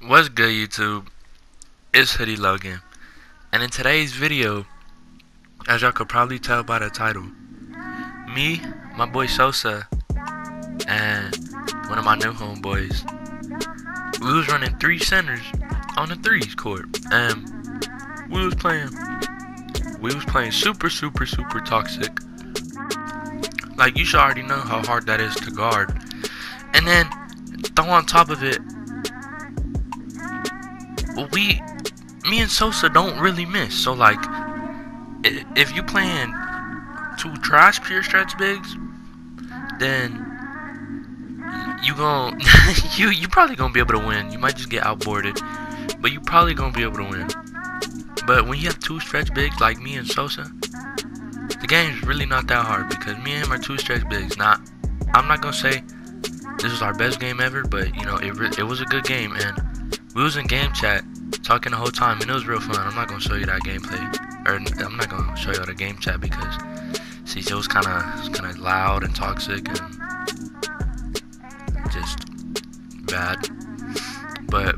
What's good YouTube? It's Hoodie Logan. And in today's video, as y'all could probably tell by the title, me, my boy Sosa, and one of my new homeboys, we was running three centers on the threes court. And we was playing we was playing super super super toxic. Like you should already know how hard that is to guard. And then throw on top of it we, me and Sosa don't really miss. So like, if you playing two trash pure stretch bigs, then you gon' you you probably gonna be able to win. You might just get outboarded, but you probably gonna be able to win. But when you have two stretch bigs like me and Sosa, the game's really not that hard because me and him are two stretch bigs. Not, I'm not gonna say this is our best game ever, but you know it it was a good game and we was in game chat talking the whole time, and it was real fun. I'm not gonna show you that gameplay, or I'm not gonna show you the game chat because see, was kind of kind of loud and toxic and just bad. But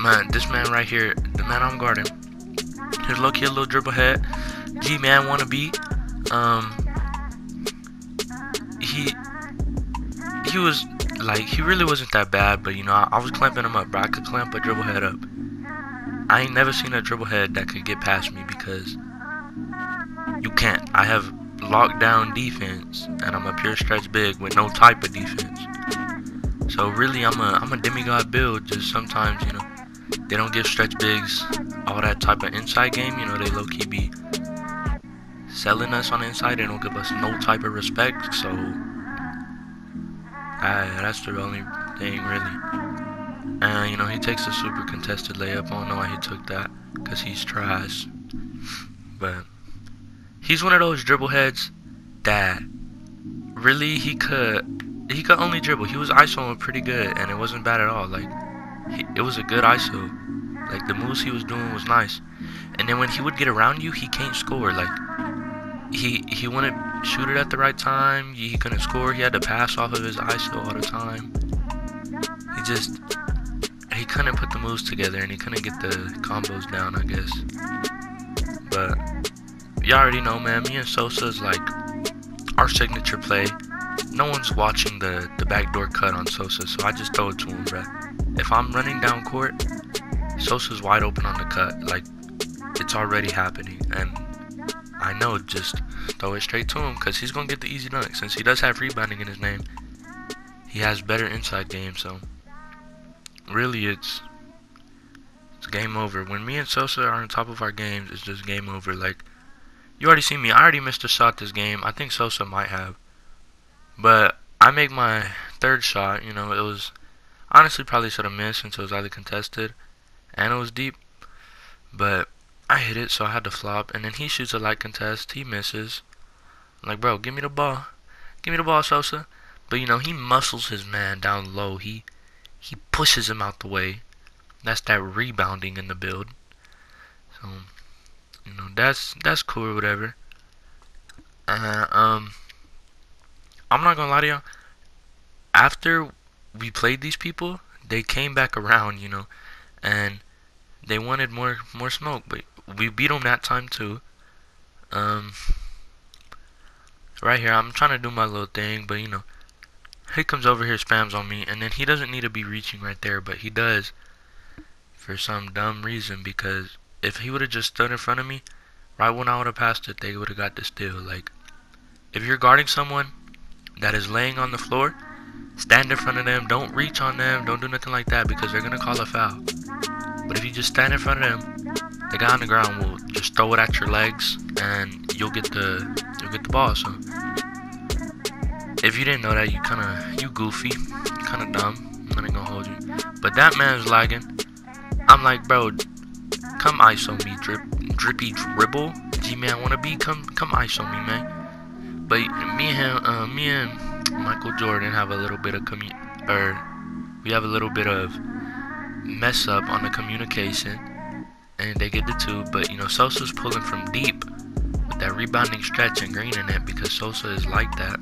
man, this man right here, the man I'm guarding, his low key a little dribble head, G man wanna be. Um, he he was like he really wasn't that bad, but you know, I, I, was clamping him up, bro. I could clamp a dribble head up. I ain't never seen a dribble head that could get past me because you can't. I have lockdown defense, and I'm a pure stretch big with no type of defense. So really, I'm a I'm a demigod build. Just sometimes, you know, they don't give stretch bigs all that type of inside game. You know, they low key be selling us on the inside. They don't give us no type of respect. So I, that's the only thing, really. And, you know, he takes a super contested layup. I don't know why he took that, because he's trash. But he's one of those dribble heads that really he could he could only dribble. He was isoing pretty good, and it wasn't bad at all. Like he, it was a good iso. Like the moves he was doing was nice. And then when he would get around you, he can't score. Like he he wouldn't shoot it at the right time. He couldn't score. He had to pass off of his ISO all the time. He just he couldn't put the moves together and he couldn't get the combos down, I guess. But y'all already know, man. Me and Sosa is like our signature play. No one's watching the the backdoor cut on Sosa, so I just throw it to him, bro. If I'm running down court, Sosa's wide open on the cut. Like it's already happening, and I know just throw it straight to him because he's to get the easy dunk. Since he does have rebounding in his name, he has better inside game. So, really, it's it's game over. When me and Sosa are on top of our games, it's just game over. Like, you already seen me. I already missed a shot this game. I think Sosa might have. But I make my third shot. You know, it was honestly probably should have missed since it was either contested and it was deep. But I hit it, so I had to flop. And then he shoots a light contest. He misses. I'm like, bro, give me the ball. Give me the ball, Sosa. But, you know, he muscles his man down low. He he pushes him out the way. That's that rebounding in the build. So, you know, that's that's cool or whatever. Uh, um, I'm not gonna lie to y'all. After we played these people, they came back around, you know, and they wanted more more smoke, but we beat them that time too. Um, right here, I'm trying to do my little thing, but you know, he comes over here, spams on me, and then he doesn't need to be reaching right there, but he does for some dumb reason because if he would have just stood in front of me, right when I would have passed it, they would have got the steal. Like, if you're guarding someone that is laying on the floor, stand in front of them, don't reach on them, don't do nothing like that because they're gonna call a foul. But if you just stand in front of them, the guy on the ground will just throw it at your legs and you'll get the you'll get the ball. So if you didn't know that, you kind of you goofy, kind of dumb. I'm not gonna hold you. But that man's lagging. I'm like, bro, come ISO me, drip, drippy dribble. G-Man wanna be, come come ice on me, man. But me and him, uh, me and Michael Jordan have a little bit of commu or we have a little bit of mess up on the communication, and they get the two. But you know, Sosa's pulling from deep with that rebounding stretch and green in it because Sosa is like that.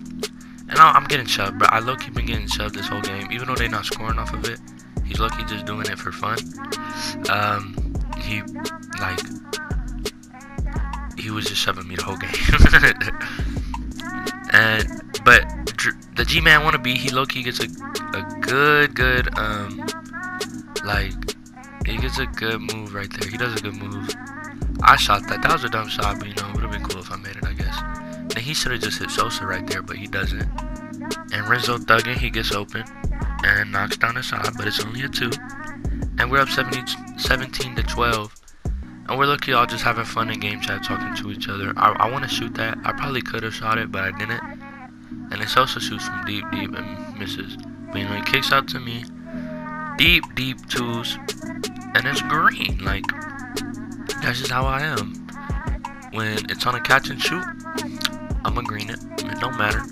And I, am getting shoved, but I low key been getting shoved this whole game, even though they're not scoring off of it. He's lucky just doing it for fun. Um, he like he was just shoving me the whole game. and but the G-Man wannabe, he low key gets a a good good um like he gets a good move right there. He does a good move. I shot that. That was a dumb shot, but you know, it would have been cool if I made it, I Then he should have just hit Sosa right there, but he doesn't. And Renzo Duggan, he gets open and knocks down the shot, but it's only a two. And we're up 70, 17 to 12. And we're lucky all just having fun in game chat, talking to each other. I, I want to shoot that. I probably could have shot it, but I didn't. And it also shoots from deep, deep and misses. But you know, he kicks out to me. Deep, deep twos. And it's green. Like, that's just how I am. When it's on a catch and shoot, I'ma green it. It don't matter.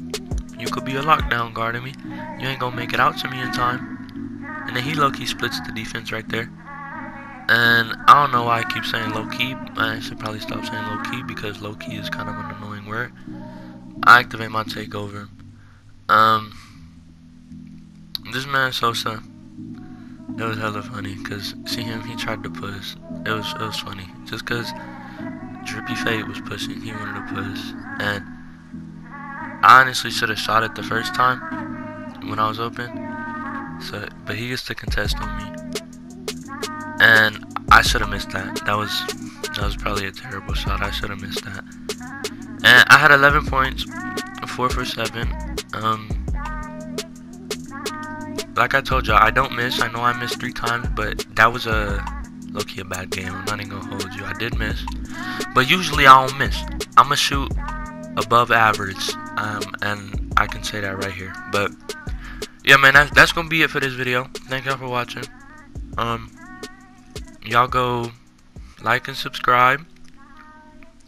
You could be a lockdown guarding me. You ain't gonna make it out to me in time. And then he low-key splits the defense right there. And I don't know why I keep saying low-key. I should probably stop saying low-key because low-key is kind of an annoying word. I activate my takeover. Um, this man Sosa, it was hella funny because see him, he tried to push. It was it was funny just because Drippy Fate was pushing, he wanted to push, and I honestly should have shot it the first time when I was open. So, but he gets to contest on me, and I should have missed that. That was that was probably a terrible shot. I should have missed that. And I had 11 points, four for seven. Um, like I told y'all, I don't miss. I know I missed three times, but that was a low-key a bad game. I'm not even gonna hold you. I did miss, but usually I don't miss. I'ma shoot above average um, and I can say that right here. But yeah, man, that's, that's gonna be it for this video. Thank y'all for watching. Um, y'all go like and subscribe.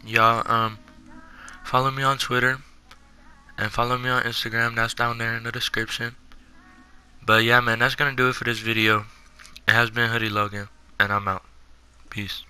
Y'all um follow me on Twitter and follow me on Instagram. That's down there in the description. But yeah, man, that's gonna do it for this video. It has been Hoodie Logan, and I'm out. Peace.